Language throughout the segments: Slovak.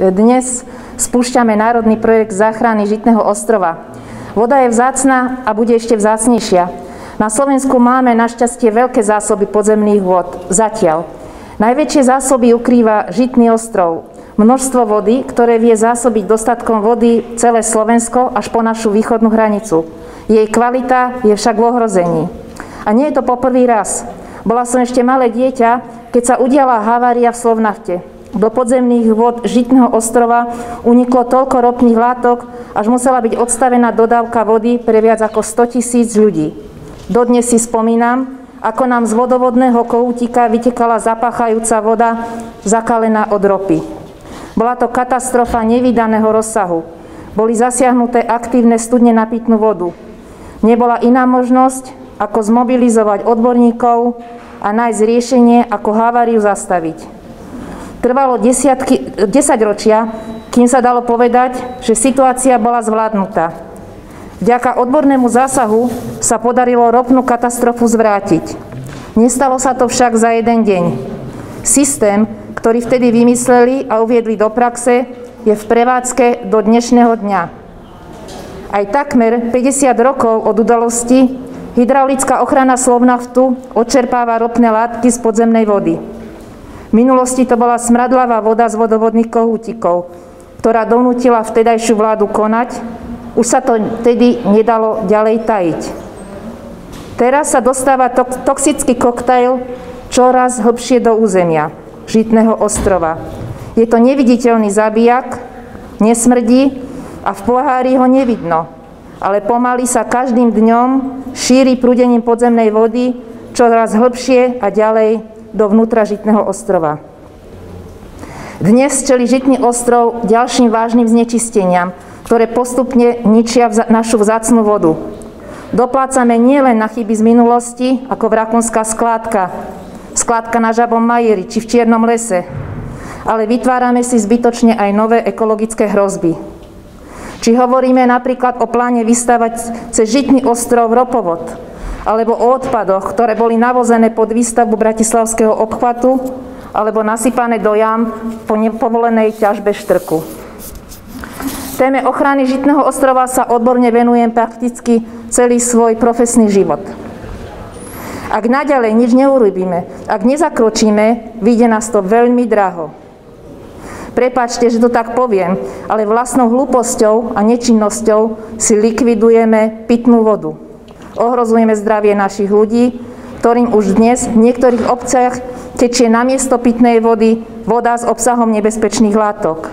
Dnes spúšťame národný projekt záchrany Žitného ostrova. Voda je vzácna a bude ešte vzácnejšia. Na Slovensku máme našťastie veľké zásoby podzemných vod. Zatiaľ. Najväčšie zásoby ukrýva Žitný ostrov. Množstvo vody, ktoré vie zásobiť dostatkom vody celé Slovensko až po našu východnú hranicu. Jej kvalita je však v ohrození. A nie je to poprvý raz. Bola som ešte malé dieťa, keď sa udiala havária v Slovnafte. Do podzemných vod Žitného ostrova uniklo toľko ropných látok, až musela byť odstavená dodávka vody pre viac ako 100 tisíc ľudí. Dodnes si spomínam, ako nám z vodovodného kohútika vytekala zapáchajúca voda, zakalená od ropy. Bola to katastrofa nevydaného rozsahu. Boli zasiahnuté aktívne studne na pitnú vodu. Nebola iná možnosť, ako zmobilizovať odborníkov a nájsť riešenie, ako haváriu zastaviť. Trvalo desiatky, 10 ročia, kým sa dalo povedať, že situácia bola zvládnutá. Vďaka odbornému zásahu sa podarilo ropnú katastrofu zvrátiť. Nestalo sa to však za jeden deň. Systém, ktorý vtedy vymysleli a uviedli do praxe, je v prevádzke do dnešného dňa. Aj takmer 50 rokov od udalosti hydraulická ochrana Slovnaftu odčerpáva ropné látky z podzemnej vody. V minulosti to bola smradlavá voda z vodovodných kohútikov, ktorá donútila vtedajšiu vládu konať. Už sa to tedy nedalo ďalej tajiť. Teraz sa dostáva toxický koktail čoraz hlbšie do územia Žitného ostrova. Je to neviditeľný zabijak, nesmrdí a v pohári ho nevidno, ale pomaly sa každým dňom šíri prúdením podzemnej vody čoraz hlbšie a ďalej do vnútra Žitného ostrova. Dnes čeli Žitný ostrov ďalším vážnym znečisteniam, ktoré postupne ničia našu vzácnú vodu. Doplácame nielen na chyby z minulosti, ako v Rakúnska skládka, skládka na Žabom Majeri či v Čiernom lese, ale vytvárame si zbytočne aj nové ekologické hrozby. Či hovoríme napríklad o pláne vystavať cez Žitný ostrov ropovod, alebo o odpadoch, ktoré boli navozené pod výstavbu Bratislavského obchvatu alebo nasypané do jam po nepovolenej ťažbe štrku. Téme ochrany Žitného ostrova sa odborne venujem prakticky celý svoj profesný život. Ak naďalej nič neurobíme, ak nezakročíme, vyjde nás to veľmi draho. Prepačte, že to tak poviem, ale vlastnou hlúposťou a nečinnosťou si likvidujeme pitnú vodu ohrozujeme zdravie našich ľudí, ktorým už dnes v niektorých obciach tečie namiesto pitnej vody voda s obsahom nebezpečných látok.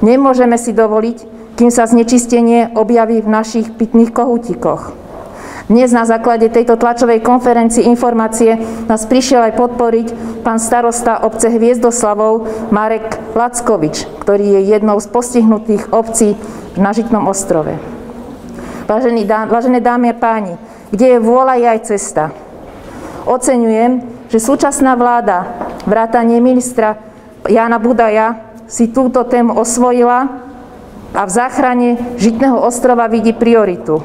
Nemôžeme si dovoliť, kým sa znečistenie objaví v našich pitných kohútikoch. Dnes na základe tejto tlačovej konferencii informácie nás prišiel aj podporiť pán starosta obce Hviezdoslavov Marek Lackovič, ktorý je jednou z postihnutých obcí na Žitnom ostrove. Vážený dá, vážené dámy a páni, kde je vôľa, je aj cesta. Oceňujem, že súčasná vláda, vrátanie ministra Jana Budaja, si túto tému osvojila a v záchrane Žitného ostrova vidí prioritu.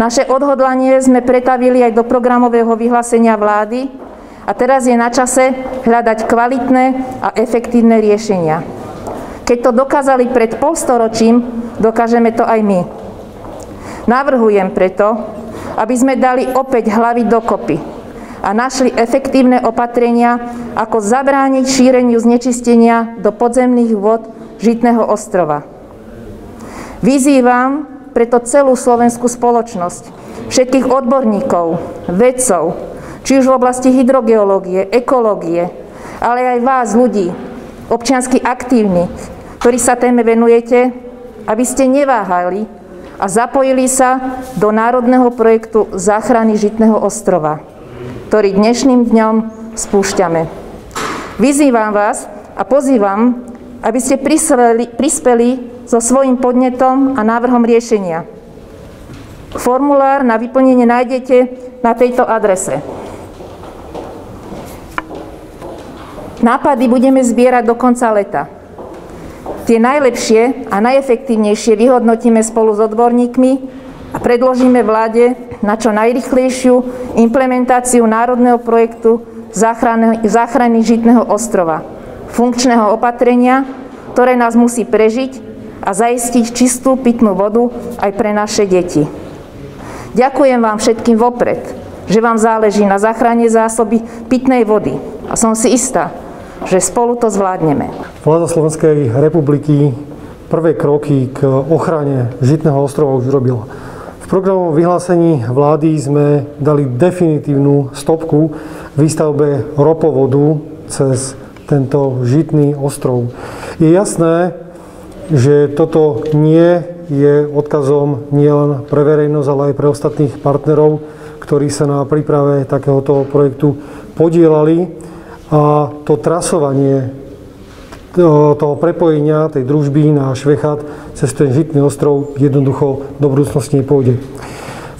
Naše odhodlanie sme pretavili aj do programového vyhlásenia vlády a teraz je na čase hľadať kvalitné a efektívne riešenia. Keď to dokázali pred polstoročím, dokážeme to aj my. Navrhujem preto, aby sme dali opäť hlavy dokopy a našli efektívne opatrenia, ako zabrániť šíreniu znečistenia do podzemných vod Žitného ostrova. Vyzývam preto celú slovenskú spoločnosť, všetkých odborníkov, vedcov, či už v oblasti hydrogeológie, ekológie, ale aj vás, ľudí, občiansky aktívnych, ktorí sa téme venujete, aby ste neváhali a zapojili sa do národného projektu záchrany Žitného ostrova, ktorý dnešným dňom spúšťame. Vyzývam vás a pozývam, aby ste prispeli, prispeli so svojím podnetom a návrhom riešenia. Formulár na vyplnenie nájdete na tejto adrese. Nápady budeme zbierať do konca leta. Tie najlepšie a najefektívnejšie vyhodnotíme spolu s odborníkmi a predložíme vláde na čo najrychlejšiu implementáciu národného projektu záchrany, záchrany Žitného ostrova, funkčného opatrenia, ktoré nás musí prežiť a zaistiť čistú pitnú vodu aj pre naše deti. Ďakujem vám všetkým vopred, že vám záleží na záchrane zásoby pitnej vody a som si istá, že spolu to zvládneme. Vláda Slovenskej republiky prvé kroky k ochrane Žitného ostrova už urobila. V programovom vyhlásení vlády sme dali definitívnu stopku výstavbe ropovodu cez tento Žitný ostrov. Je jasné, že toto nie je odkazom nielen pre verejnosť, ale aj pre ostatných partnerov, ktorí sa na príprave takéhoto projektu podielali. A to trasovanie toho prepojenia tej družby na Švechat cez ten Žitný ostrov jednoducho do budúcnosti nepôjde.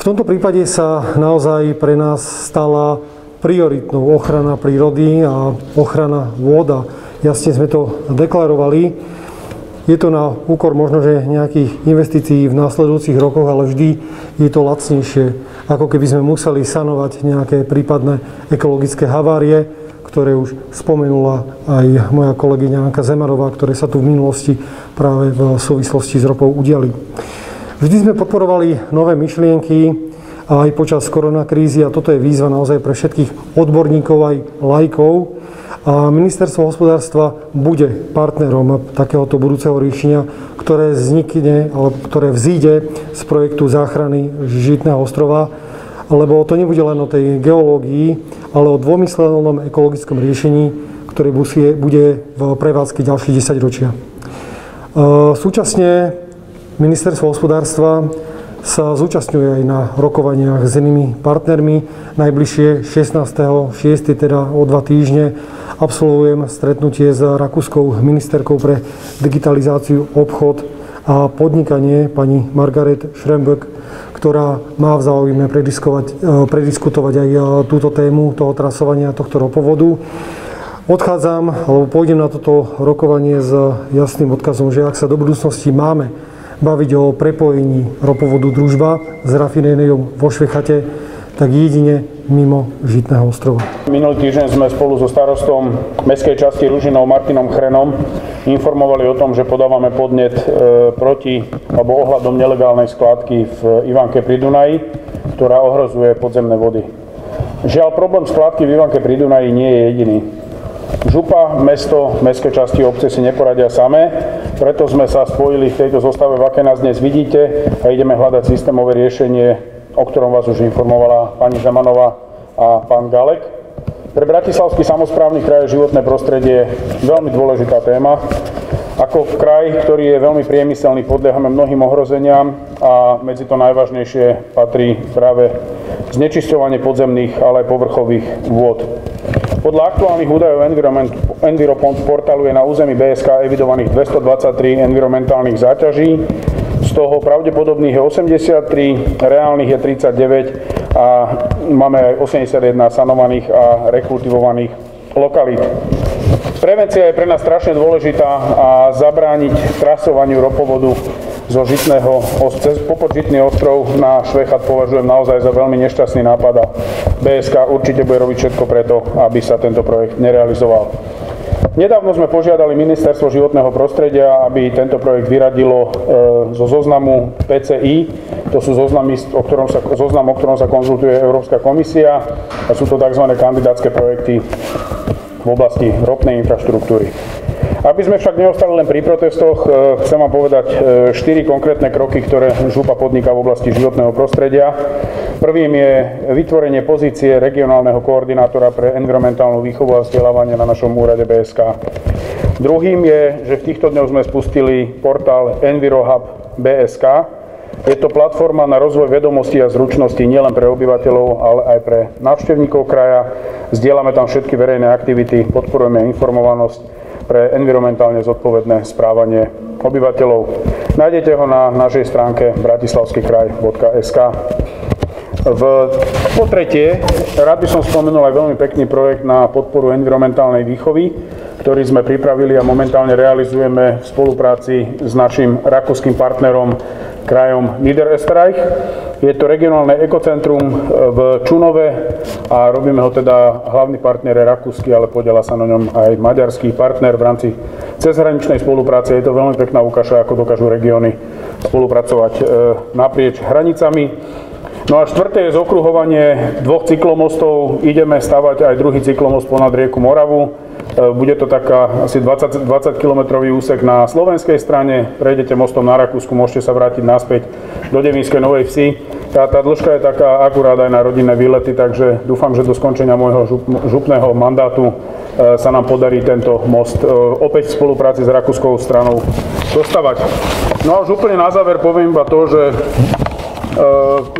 V tomto prípade sa naozaj pre nás stala prioritnou ochrana prírody a ochrana voda. Jasne sme to deklarovali. Je to na úkor možno, že nejakých investícií v následujúcich rokoch, ale vždy je to lacnejšie, ako keby sme museli sanovať nejaké prípadné ekologické havárie ktoré už spomenula aj moja kolegyňa Anka Zemarová, ktoré sa tu v minulosti práve v súvislosti s ropou udiali. Vždy sme podporovali nové myšlienky aj počas koronakrízy a toto je výzva naozaj pre všetkých odborníkov aj lajkov. A ministerstvo hospodárstva bude partnerom takéhoto budúceho riešenia, ktoré vznikne, alebo ktoré vzíde z projektu záchrany Žitného ostrova lebo to nebude len o tej geológii, ale o dvomyselnom ekologickom riešení, ktoré bude v prevádzke ďalších 10 ročia. E, súčasne ministerstvo hospodárstva sa zúčastňuje aj na rokovaniach s inými partnermi. Najbližšie 16.6., teda o dva týždne, absolvujem stretnutie s rakúskou ministerkou pre digitalizáciu, obchod a podnikanie, pani Margaret Schremböck, ktorá má v záujme e, prediskutovať aj e, túto tému toho trasovania tohto ropovodu. Odchádzam, alebo pôjdem na toto rokovanie s jasným odkazom, že ak sa do budúcnosti máme baviť o prepojení ropovodu Družba s rafinéniou vo Švechate, tak jedine mimo Žitného ostrova. Minulý týždeň sme spolu so starostom mestskej časti Ružinou Martinom Chrenom informovali o tom, že podávame podnet e, proti alebo ohľadom nelegálnej skládky v Ivanke pri Dunaji, ktorá ohrozuje podzemné vody. Žiaľ, problém skládky v Ivanke pri Dunaji nie je jediný. Župa, mesto, mestské časti obce si neporadia samé, preto sme sa spojili v tejto zostave, v aké nás dnes vidíte a ideme hľadať systémové riešenie o ktorom vás už informovala pani Zemanová a pán Galek. Pre Bratislavský samozprávny kraj životné prostredie veľmi dôležitá téma. Ako kraj, ktorý je veľmi priemyselný, podliehame mnohým ohrozeniam a medzi to najvážnejšie patrí práve znečisťovanie podzemných, ale aj povrchových vôd. Podľa aktuálnych údajov Enviropont portálu je na území BSK evidovaných 223 environmentálnych záťaží, z toho pravdepodobných je 83, reálnych je 39 a máme aj 81 sanovaných a rekultivovaných lokalít. Prevencia je pre nás strašne dôležitá a zabrániť trasovaniu ropovodu zo Žitného, cez Popodžitný ostrov na Švechat považujem naozaj za veľmi nešťastný nápad a BSK určite bude robiť všetko preto, aby sa tento projekt nerealizoval. Nedávno sme požiadali Ministerstvo životného prostredia, aby tento projekt vyradilo e, zo zoznamu PCI. To sú zoznamy, o ktorom sa, zoznam, o ktorom sa konzultuje Európska komisia a sú to tzv. kandidátske projekty v oblasti ropnej infraštruktúry. Aby sme však neostali len pri protestoch, e, chcem vám povedať 4 e, konkrétne kroky, ktoré župa podniká v oblasti životného prostredia. Prvým je vytvorenie pozície regionálneho koordinátora pre environmentálnu výchovu a vzdelávanie na našom úrade BSK. Druhým je, že v týchto dňoch sme spustili portál EnviroHub BSK. Je to platforma na rozvoj vedomostí a zručností nielen pre obyvateľov, ale aj pre návštevníkov kraja. Zdieľame tam všetky verejné aktivity, podporujeme informovanosť pre environmentálne zodpovedné správanie obyvateľov. Nájdete ho na našej stránke bratislavskykraj.sk. V, po tretie, rád by som spomenul aj veľmi pekný projekt na podporu environmentálnej výchovy, ktorý sme pripravili a momentálne realizujeme v spolupráci s našim rakúskym partnerom krajom Niederösterreich. Je to regionálne ekocentrum e, v Čunove a robíme ho teda hlavný partner je rakúsky, ale podiela sa na ňom aj maďarský partner v rámci cezhraničnej spolupráce. Je to veľmi pekná ukážka, ako dokážu regióny spolupracovať e, naprieč hranicami. No a štvrté je zokruhovanie dvoch cyklomostov. Ideme stavať aj druhý cyklomost ponad rieku Moravu. E, bude to taká asi 20, 20 kilometrový úsek na slovenskej strane. Prejdete mostom na Rakúsku, môžete sa vrátiť naspäť do Devinskej Novej Vsi. Tá, tá dĺžka je taká akurát aj na rodinné výlety, takže dúfam, že do skončenia môjho žup, župného mandátu e, sa nám podarí tento most e, opäť v spolupráci s rakúskou stranou dostavať. No a už úplne na záver poviem iba to, že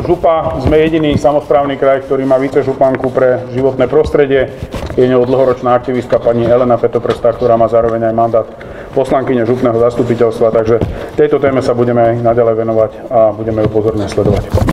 Župa sme jediný samozprávny kraj, ktorý má vicežupanku pre životné prostredie. Je ňou dlhoročná aktivistka pani Elena Petoprstá, ktorá má zároveň aj mandát poslankyne župného zastupiteľstva, takže tejto téme sa budeme aj naďalej venovať a budeme ju pozorne sledovať.